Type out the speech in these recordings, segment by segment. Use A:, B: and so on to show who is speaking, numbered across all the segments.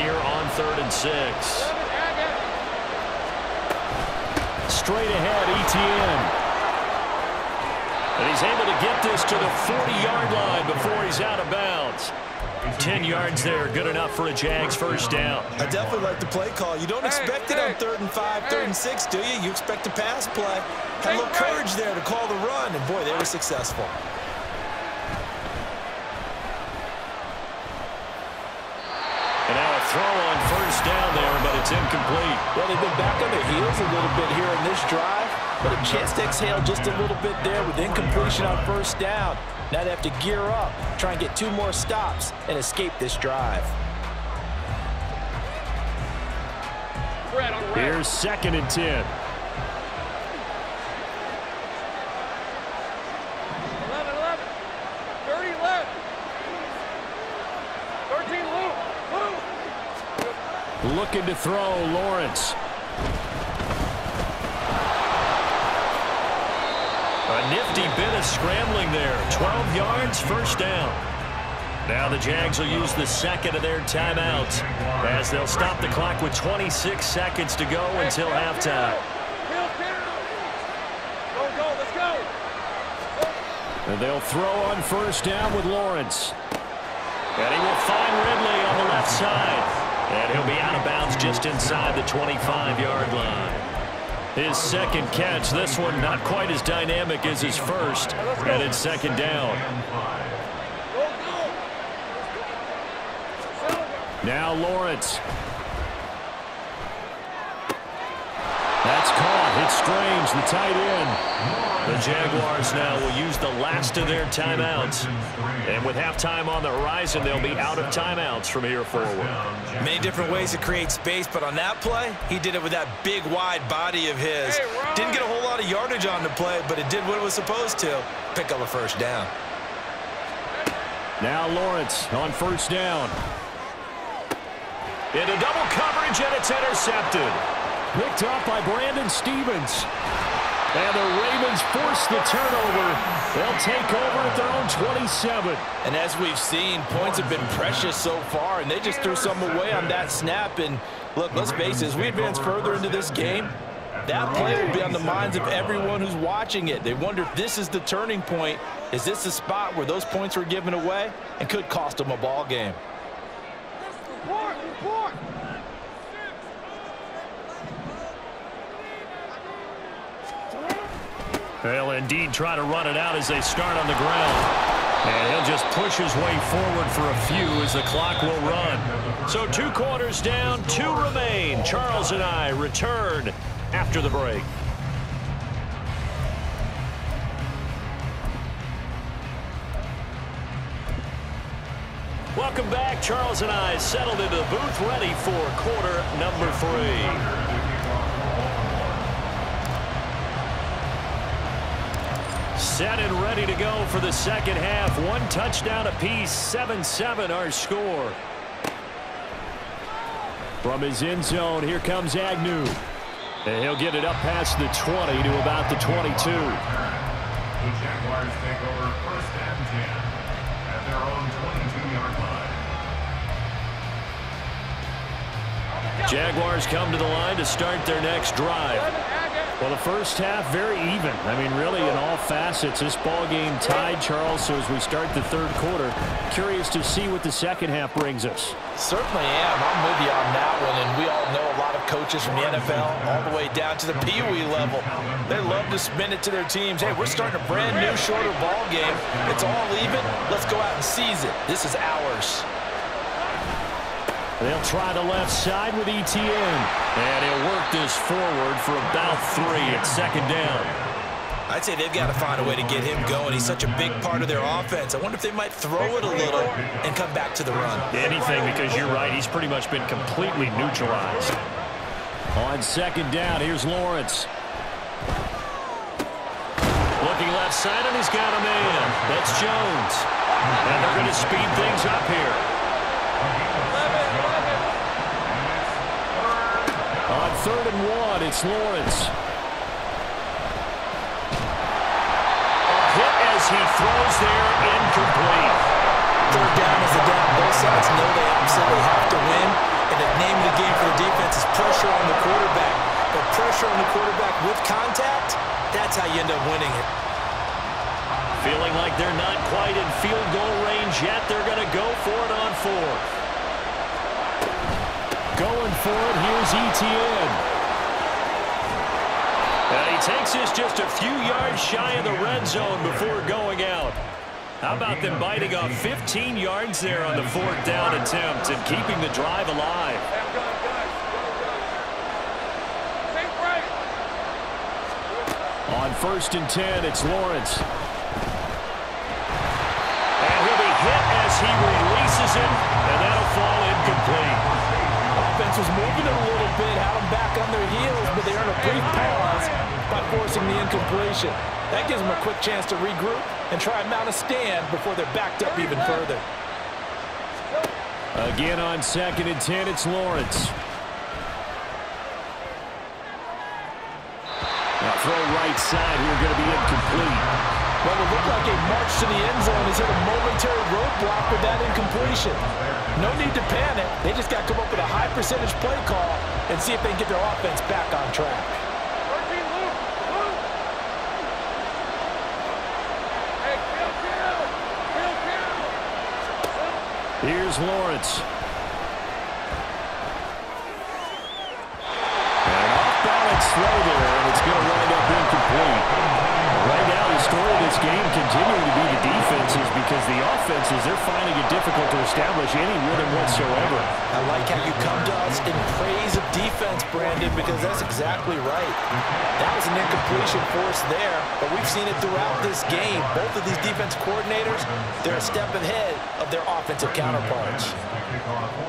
A: here on third and six. Straight ahead, Etienne. And he's able to get this to the 40-yard line before he's out of bounds. 10 yards there, good enough for a Jags first down.
B: I definitely like the play call. You don't expect it on third and five, third and six, do you? You expect a pass play. Had a little courage there to call the run, and boy, they were successful.
A: Down there, but it's incomplete.
C: Well, they've been back on their heels a little bit here in this drive, but a chance to exhale just a little bit there with incompletion on first down. Now they have to gear up, try and get two more stops, and escape this drive.
A: Here's second and 10. Looking to throw, Lawrence. A nifty bit of scrambling there. 12 yards, first down. Now the Jags will use the second of their timeouts as they'll stop the clock with 26 seconds to go until halftime. And they'll throw on first down with Lawrence. And he will find Ridley on the left side. And he'll be out of bounds just inside the 25-yard line. His second catch, this one not quite as dynamic as his first, and it's second down. Now Lawrence. Strange, the tight end. The Jaguars now will use the last of their timeouts. And with halftime on the horizon, they'll be out of timeouts from here forward.
B: Many different ways to create space, but on that play, he did it with that big, wide body of his. Didn't get a whole lot of yardage on the play, but it did what it was supposed to. Pick up a first down.
A: Now Lawrence on first down. Into double coverage, and it's intercepted. Picked up by Brandon Stephens. And the Ravens force the turnover. They'll take over at their own 27.
C: And as we've seen, points have been precious so far, and they just threw some away on that snap. And look, let's face it, as we advance further into this game, that play will be on the minds of everyone who's watching it. They wonder if this is the turning point. Is this the spot where those points were given away and could cost them a ball game? Report, report.
A: They'll indeed try to run it out as they start on the ground. And he'll just push his way forward for a few as the clock will run. So two quarters down, two remain. Charles and I return after the break. Welcome back. Charles and I settled into the booth ready for quarter number three. Set and ready to go for the second half. One touchdown apiece, 7-7 our score. From his end zone, here comes Agnew. And he'll get it up past the 20 to about the 22. The Jaguars take over first and 10 at their own 22-yard line. Jaguars come to the line to start their next drive. Well, the first half, very even. I mean, really, in all facets, this ball game tied, Charles. So as we start the third quarter, curious to see what the second half brings us.
C: Certainly am. I'm with you on that one. And we all know a lot of coaches from the NFL all the way down to the Pee-wee level. They love to spin it to their teams. Hey, we're starting a brand new, shorter ball game. It's all even. Let's go out and seize it. This is ours.
A: They'll try the left side with Etienne. And he'll work this forward for about three at second down.
B: I'd say they've got to find a way to get him going. He's such a big part of their offense. I wonder if they might throw it a little and come back to the run.
A: Anything, because you're right. He's pretty much been completely neutralized. On second down, here's Lawrence. Looking left side, and he's got a man. That's Jones. And they're going to speed things up here. third and one. It's Lawrence. A hit as he throws there, incomplete.
B: Third down is a down. Both sides know they absolutely have to win. And the name of the game for the defense is pressure on the quarterback. But pressure on the quarterback with contact, that's how you end up winning it.
A: Feeling like they're not quite in field goal range yet, they're going to go for it on four. Going for it, here's Etienne. And he takes this just a few yards shy of the red zone before going out. How about them biting off 15 yards there on the fourth down attempt and keeping the drive alive? On first and 10, it's Lawrence. And he'll be hit as he releases it, and.
C: Offense was moving it a little bit, had them back on their heels, but they earned a brief pause by forcing the incompletion. That gives them a quick chance to regroup and try and mount a stand before they're backed up even further.
A: Again on second and 10, it's Lawrence. Now throw right side here, going to be incomplete.
C: Well, it looked like a march to the end zone has hit a momentary roadblock with that incompletion. No need to panic. They just got to come up with a high percentage play call and see if they can get their offense back on track.
A: Here's Lawrence. And off-balance throw there, and it's going to wind up incomplete. Right now, the story of this game continuing to be the defenses because the offenses, they're finding it difficult to establish any rhythm whatsoever.
B: I like how you come to us in praise of defense, Brandon, because that's exactly right. That was an incompletion for us there, but we've seen it throughout this game. Both of these defense coordinators, they're a step ahead of their offensive counterparts.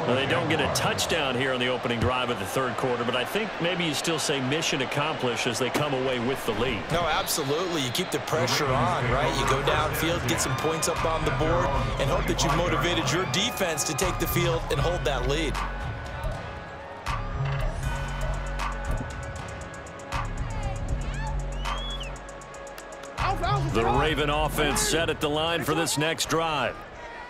A: Well, they don't get a touchdown here on the opening drive of the third quarter, but I think maybe you still say mission accomplished as they come away with the lead.
B: No, absolutely. You keep the pressure on, right? You go downfield, get some points up on the board, and hope that you've motivated your defense to take the field and hold that lead.
A: The Raven offense set at the line for this next drive.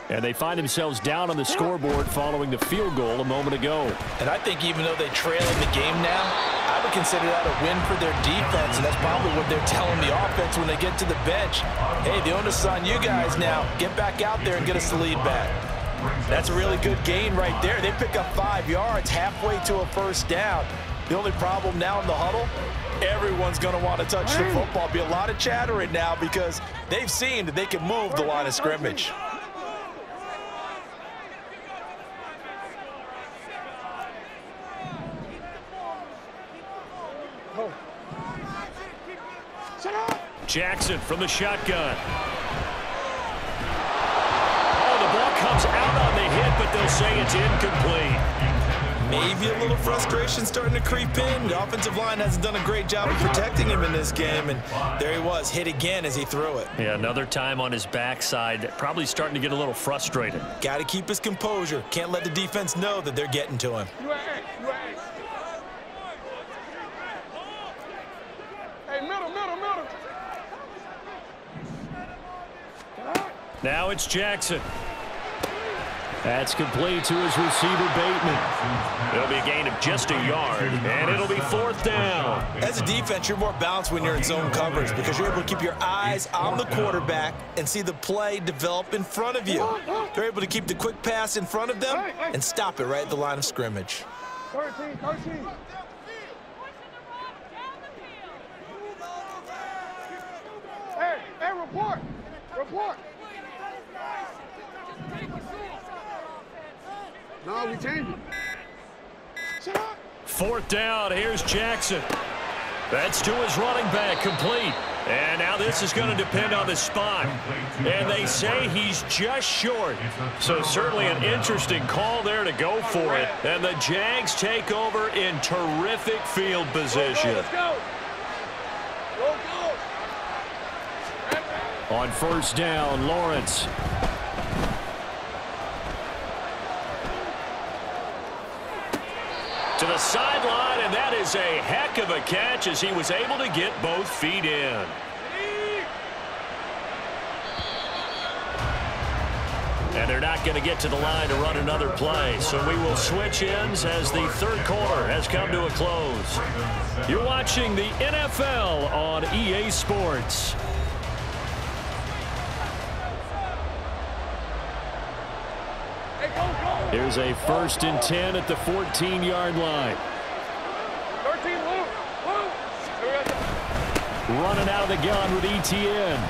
A: And they find themselves down on the scoreboard following the field goal a moment ago.
C: And I think even though they trail in the game now, I would consider that a win for their defense, and that's probably what they're telling the offense when they get to the bench. Hey, the onus is on you guys now. Get back out there and get us the lead back. That's a really good gain right there. They pick up five yards halfway to a first down. The only problem now in the huddle, everyone's going to want to touch the football. Be a lot of chattering now because they've seen that they can move the line of scrimmage.
A: Jackson from the shotgun. Oh, the ball comes out on the hit, but they'll say it's incomplete.
B: Maybe a little frustration starting to creep in. The offensive line hasn't done a great job of protecting him in this game, and there he was, hit again as he threw it.
A: Yeah, another time on his backside, probably starting to get a little frustrated.
B: Got to keep his composure. Can't let the defense know that they're getting to him.
D: Hey, middle, middle, middle.
A: Now it's Jackson. That's complete to his receiver, Bateman. It'll be a gain of just a yard, and it'll be fourth down.
B: As a defense, you're more balanced when you're in zone coverage because you're able to keep your eyes on the quarterback and see the play develop in front of you. They're able to keep the quick pass in front of them and stop it right at the line of scrimmage.
D: 13, 13. Hey, hey, report. Report. No, we changed it.
A: Fourth down, here's Jackson. That's to his running back, complete. And now this is going to depend on the spot. And they say he's just short. So certainly an interesting call there to go for it. And the Jags take over in terrific field position. On first down, Lawrence. To the sideline, and that is a heck of a catch as he was able to get both feet in. And they're not going to get to the line to run another play. So we will switch ends as the third quarter has come to a close. You're watching the NFL on EA Sports. Here's a first and 10 at the 14-yard line.
D: 13, Luke.
A: Running out of the gun with Etienne.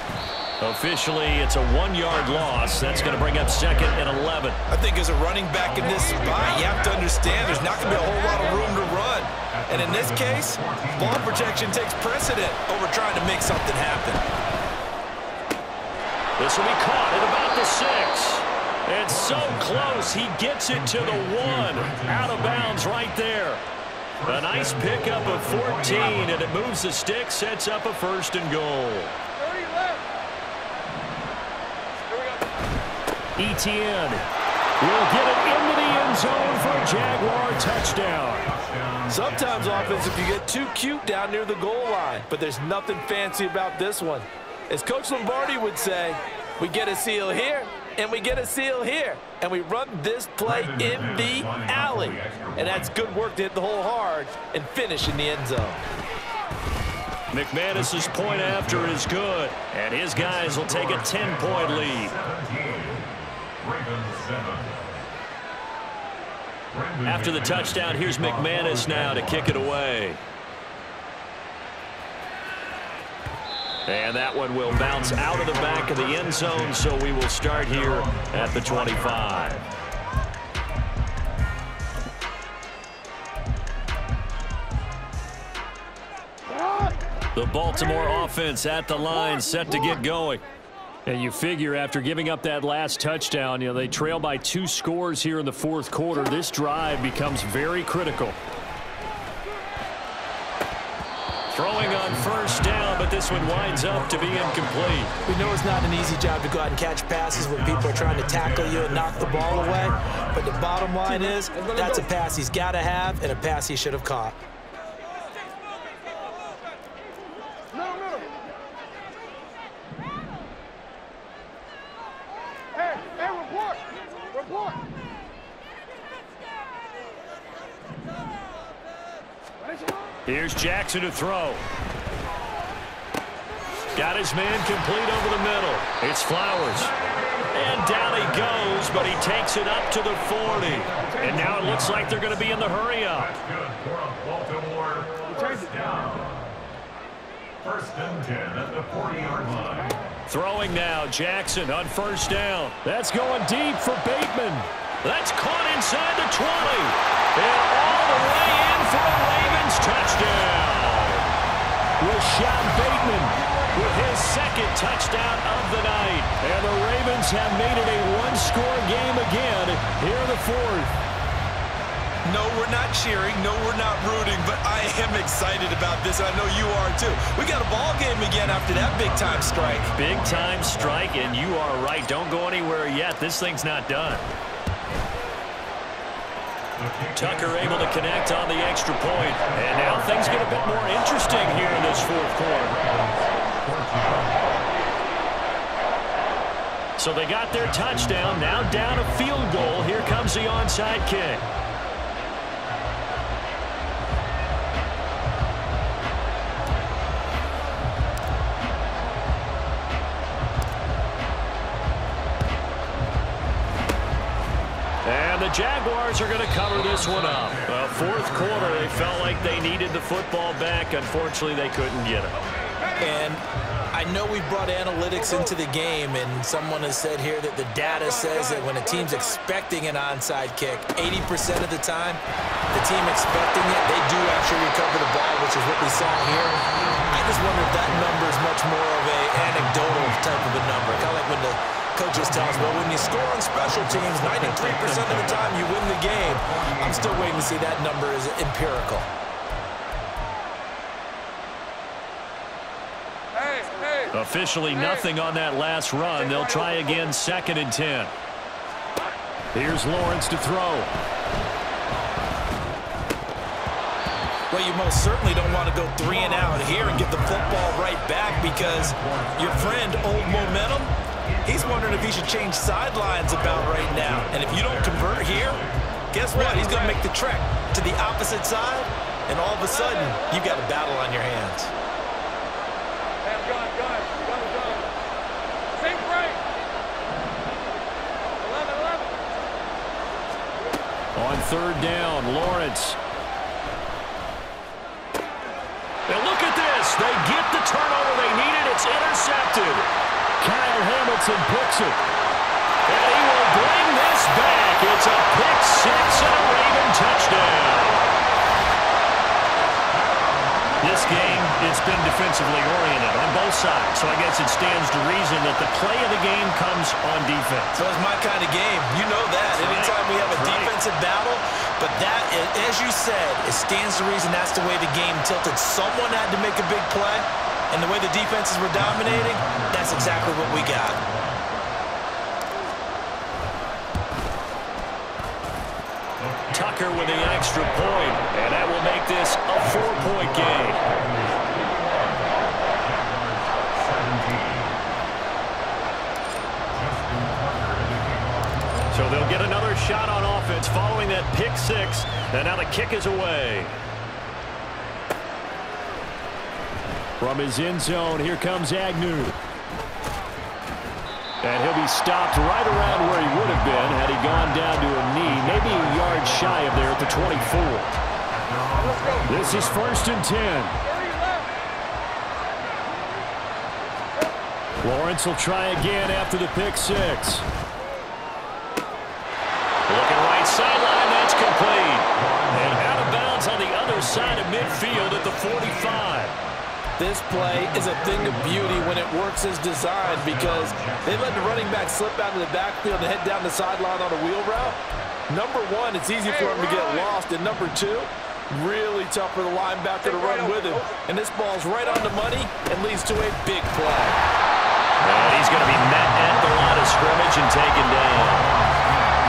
A: Officially, it's a one-yard loss. That's going to bring up second and 11.
C: I think as a running back in this spot, you have to understand there's not going to be a whole lot of room to run. And in this case, ball protection takes precedent over trying to make something happen.
A: This will be caught at about the six. It's so close. He gets it to the one. Out of bounds right there. A nice pickup of 14, and it moves the stick, sets up a first and goal.
D: 30 left. Here we go.
A: Etienne will get it into the end zone for a Jaguar touchdown.
B: Sometimes offense, if you get too cute down near the goal line, but there's nothing fancy about this one. As Coach Lombardi would say, we get a seal here, and we get a seal here. And we run this play in the alley. And that's good work to hit the hole hard and finish in the end zone.
A: McManus's point after is good, and his guys will take a 10-point lead. After the touchdown, here's McManus now to kick it away. And that one will bounce out of the back of the end zone, so we will start here at the 25. The Baltimore offense at the line, set to get going. And you figure after giving up that last touchdown, you know, they trail by two scores here in the fourth quarter. This drive becomes very critical. On first down, but this one winds up to be incomplete.
B: We know it's not an easy job to go out and catch passes when people are trying to tackle you and knock the ball away. But the bottom line is, that's a pass he's got to have and a pass he should have caught.
D: No, no. Hey, hey, report. Report.
A: Here's Jackson to throw. Got his man complete over the middle. It's Flowers. And down he goes, but he takes it up to the 40. And now it looks like they're going to be in the hurry up. Good for Baltimore.
E: First down. First and 10 at the 40-yard line.
A: Throwing now, Jackson on first down. That's going deep for Bateman. That's caught inside the 20. And all the way in for a Ravens touchdown. Rashod Bateman second touchdown of the night. And the Ravens have made it a one-score game again here in the fourth.
C: No, we're not cheering. No, we're not rooting. But I am excited about this. I know you are too. We got a ball game again after that big-time strike.
A: Big-time strike, and you are right. Don't go anywhere yet. This thing's not done. Tucker able to connect on the extra point. And now things get a bit more interesting here in this fourth quarter. So they got their touchdown. Now down a field goal. Here comes the onside kick. And the Jaguars are going to cover this one up. Well, fourth quarter, they felt like they needed the football back. Unfortunately, they couldn't get it.
B: And I know we've brought analytics into the game, and someone has said here that the data says that when a team's expecting an onside kick, 80% of the time, the team expecting it, they do actually recover the ball, which is what we saw here. I just wonder if that number is much more of a anecdotal type of a number, kind of like when the coaches tell us, well, when you score on special teams, 93% of the time you win the game. I'm still waiting to see that number is empirical.
A: Officially nothing on that last run. They'll try again second and 10. Here's Lawrence to throw.
B: Well, you most certainly don't want to go three and out here and get the football right back because your friend, Old Momentum, He's wondering if he should change sidelines about right now. And if you don't convert here, guess what? He's going to make the trek to the opposite side, and all of a sudden, you've got a battle on your hands.
A: On third down, Lawrence. And look at this. They get the turnover they needed. It's intercepted. Kyle Hamilton picks it. And he will bring this back. It's a pick six and a Raven touchdown. This game, it's been defensively oriented on both sides, so I guess it stands to reason that the play of the game comes on defense.
B: So it's my kind of game. You know that. Anytime we have a defensive battle, but that, as you said, it stands to reason that's the way the game tilted. Someone had to make a big play, and the way the defenses were dominating, that's exactly what we got.
A: With the extra point, and that will make this a four-point game. So they'll get another shot on offense following that pick six, and now the kick is away. From his end zone, here comes Agnew. And he'll be stopped right around where he would have been had he gone down to a knee, maybe a yard shy of there at the 24. This is first and 10. Lawrence will try again after the pick six. Looking right sideline, that's complete. And out of bounds on the other side of midfield at the 45.
C: This play is a thing of beauty when it works as designed because they let the running back slip out of the backfield and head down the sideline on a wheel route. Number one, it's easy for him to get lost. And number two, really tough for the linebacker to run with him. And this ball's right on the money and leads to a big play.
A: And he's going to be met at the line of scrimmage and taken down.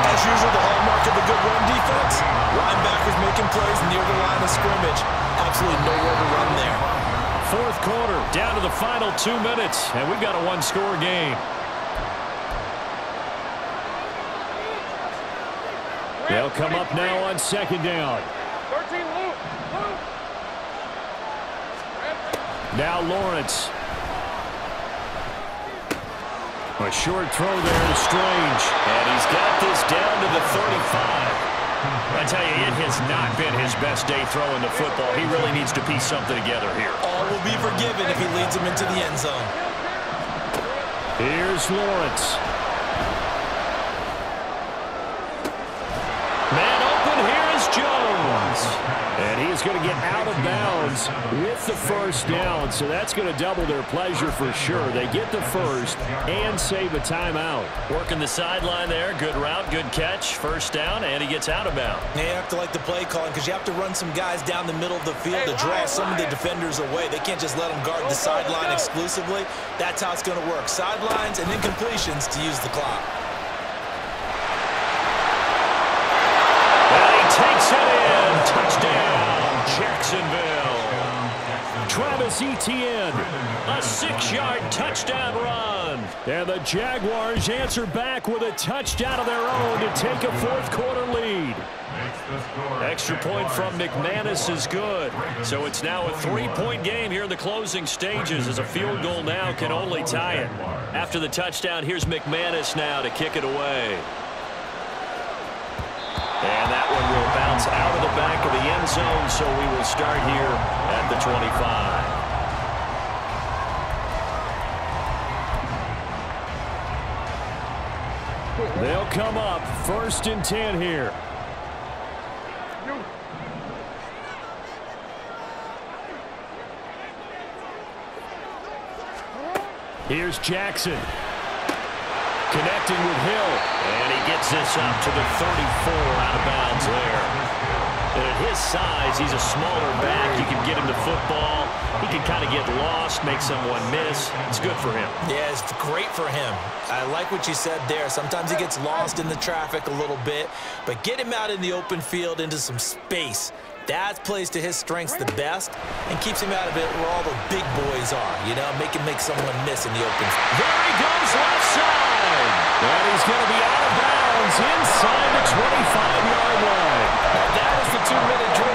B: As usual, the hallmark of a good run defense, linebackers making plays near the line of scrimmage. Absolutely nowhere to run there.
A: Fourth quarter, down to the final two minutes, and we've got a one-score game. They'll come up now on second down.
D: 13, Luke. Luke.
A: Now Lawrence. A short throw there to Strange. And he's got this down to the 35. I tell you, it has not been his best day throwing the football. He really needs to piece something together here.
B: All will be forgiven if he leads him into the end zone.
A: Here's Lawrence. Man open, here is Jones. And he's going to get out of bounds with the first down, so that's going to double their pleasure for sure. They get the first and save a timeout. Working the sideline there. Good route, good catch. First down, and he gets out of bounds.
B: You have to like the play calling because you have to run some guys down the middle of the field to draw oh, some of the defenders away. They can't just let them guard the oh, sideline exclusively. That's how it's going to work. Sidelines and incompletions to use the clock.
A: Etienne, a six-yard touchdown run. And the Jaguars answer back with a touchdown of their own to take a fourth quarter lead. Extra point from McManus is good. So it's now a three-point game here in the closing stages as a field goal now can only tie it. After the touchdown, here's McManus now to kick it away. And that one will bounce out of the back of the end zone, so we will start here at the 25. They'll come up first and 10 here. Here's Jackson. Connecting with Hill. And he gets this up to the 34 out of bounds there. And at his size, he's a smaller back. You can get him to football. He can kind of get lost, make someone miss. It's good for him.
B: Yeah, it's great for him. I like what you said there. Sometimes he gets lost in the traffic a little bit, but get him out in the open field into some space. That plays to his strengths the best and keeps him out of it where all the big boys are, you know, make him make someone miss in the open.
A: There he goes left side. And he's going to be out of bounds inside the 25-yard line.
B: Now that is the two-minute drill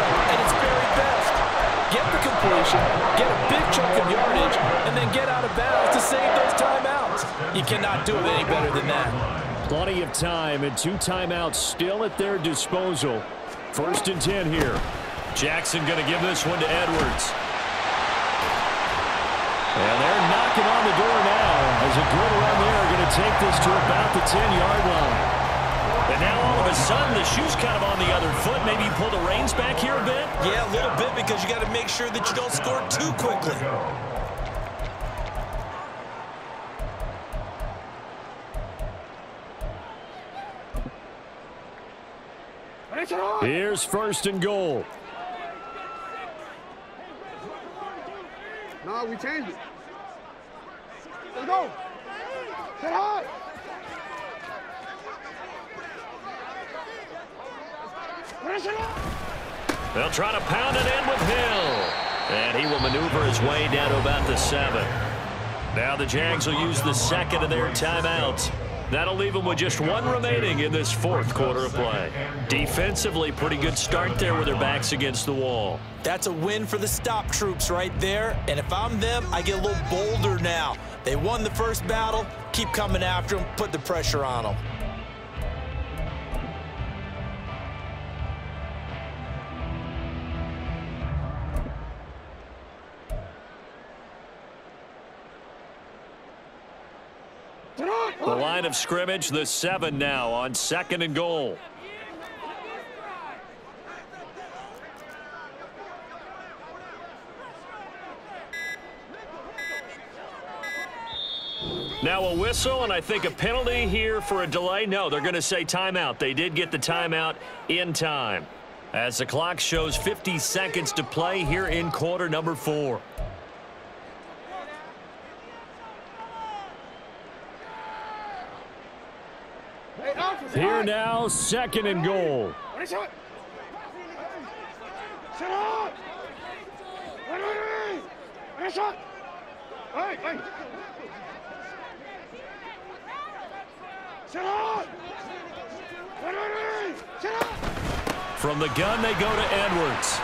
B: get a big chunk of yardage, and then get out of bounds to save those timeouts. You cannot do it any better than that.
A: Plenty of time and two timeouts still at their disposal. First and 10 here. Jackson going to give this one to Edwards. And they're knocking on the door now as a good run there going to take this to about the 10-yard line. A sudden the shoe's kind of on the other foot. Maybe you pull the reins back here a bit?
B: Yeah, a little bit because you got to make sure that you don't score too quickly.
A: Here's first and goal.
D: No, we changed it. Let's go. Get high.
A: They'll try to pound it in with Hill. And he will maneuver his way down to about the seven. Now the Jags will use the second of their timeouts. That'll leave them with just one remaining in this fourth quarter of play. Defensively, pretty good start there with their backs against the wall.
B: That's a win for the stop troops right there. And if I'm them, I get a little bolder now. They won the first battle. Keep coming after them. Put the pressure on them.
A: The line of scrimmage, the seven now on second and goal. Now a whistle and I think a penalty here for a delay. No, they're going to say timeout. They did get the timeout in time. As the clock shows 50 seconds to play here in quarter number four.
D: Hey, Alfred,
A: Here
D: high.
A: now, second and goal.
D: Ready, shot. Set up. Wait, wait, wait. Ready, shot. Hey, hey. Set up. Wait, wait, wait. Set up.
A: From the gun, they go to Edwards.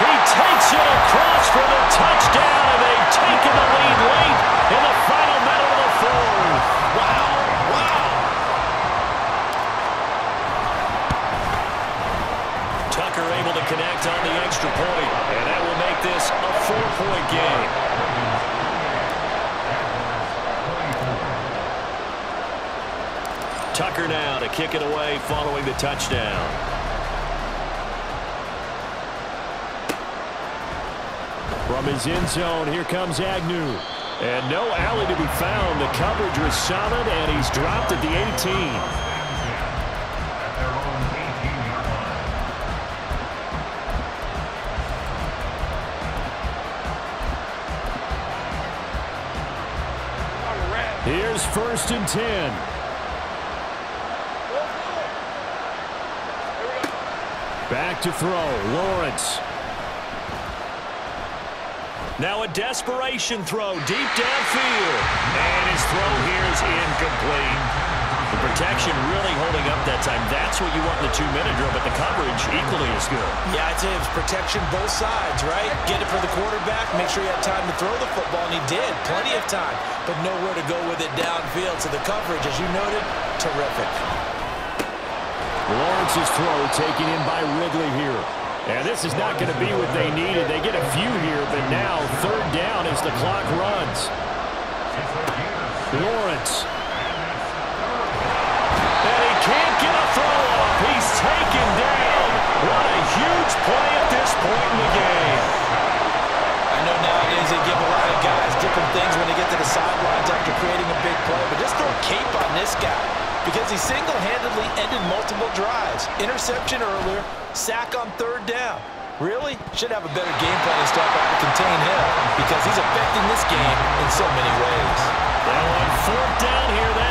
A: He takes it across for the touchdown, and they've taken the lead late in the on the extra point, and that will make this a four-point game. Tucker now to kick it away following the touchdown. From his end zone, here comes Agnew. And no alley to be found. The coverage was solid, and he's dropped at the 18. First and 10. Back to throw. Lawrence. Now a desperation throw deep downfield. And his throw here is incomplete. Protection really holding up that time. That's what you want in the two-minute drill, but the coverage equally as good.
B: Yeah, I'd say it's protection both sides, right? Get it for the quarterback, make sure you have time to throw the football, and he did. Plenty of time, but nowhere to go with it downfield. So the coverage, as you noted, terrific.
A: Lawrence's throw taken in by Ridley here. And this is not going to be what they needed. They get a few here, but now third down as the clock runs. Lawrence. Play at this point in the game.
B: I know nowadays they give a lot of guys different things when they get to the sidelines after creating a big play, but just throw a cape on this guy because he single-handedly ended multiple drives. Interception earlier, sack on third down. Really? Should have a better game plan and stuff to contain him because he's affecting this game in so many ways.
A: Now on fourth down here,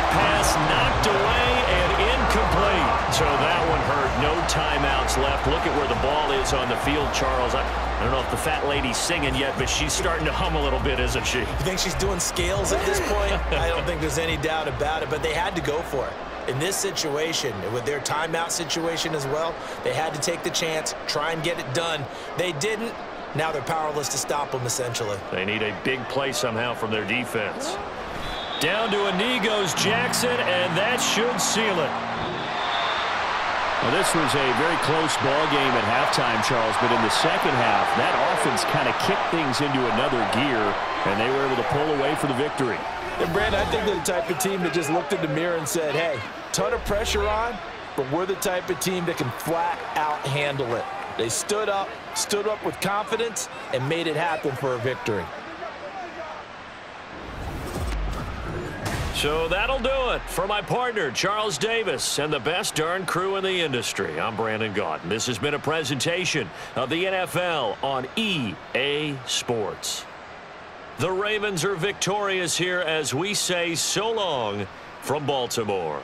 A: No timeouts left. Look at where the ball is on the field, Charles. I, I don't know if the fat lady's singing yet, but she's starting to hum a little bit, isn't she?
B: You think she's doing scales at this point? I don't think there's any doubt about it, but they had to go for it. In this situation, with their timeout situation as well, they had to take the chance, try and get it done. They didn't. Now they're powerless to stop them, essentially.
A: They need a big play somehow from their defense. Down to a knee goes Jackson, and that should seal it. Well, this was a very close ball game at halftime, Charles, but in the second half, that offense kind of kicked things into another gear, and they were able to pull away for the victory.
B: And Brandon, I think they're the type of team that just looked in the mirror and said, hey, ton of pressure on, but we're the type of team that can flat out handle it. They stood up, stood up with confidence, and made it happen for a victory.
A: So that'll do it for my partner, Charles Davis, and the best darn crew in the industry. I'm Brandon Gaudin. This has been a presentation of the NFL on EA Sports. The Ravens are victorious here as we say so long from Baltimore.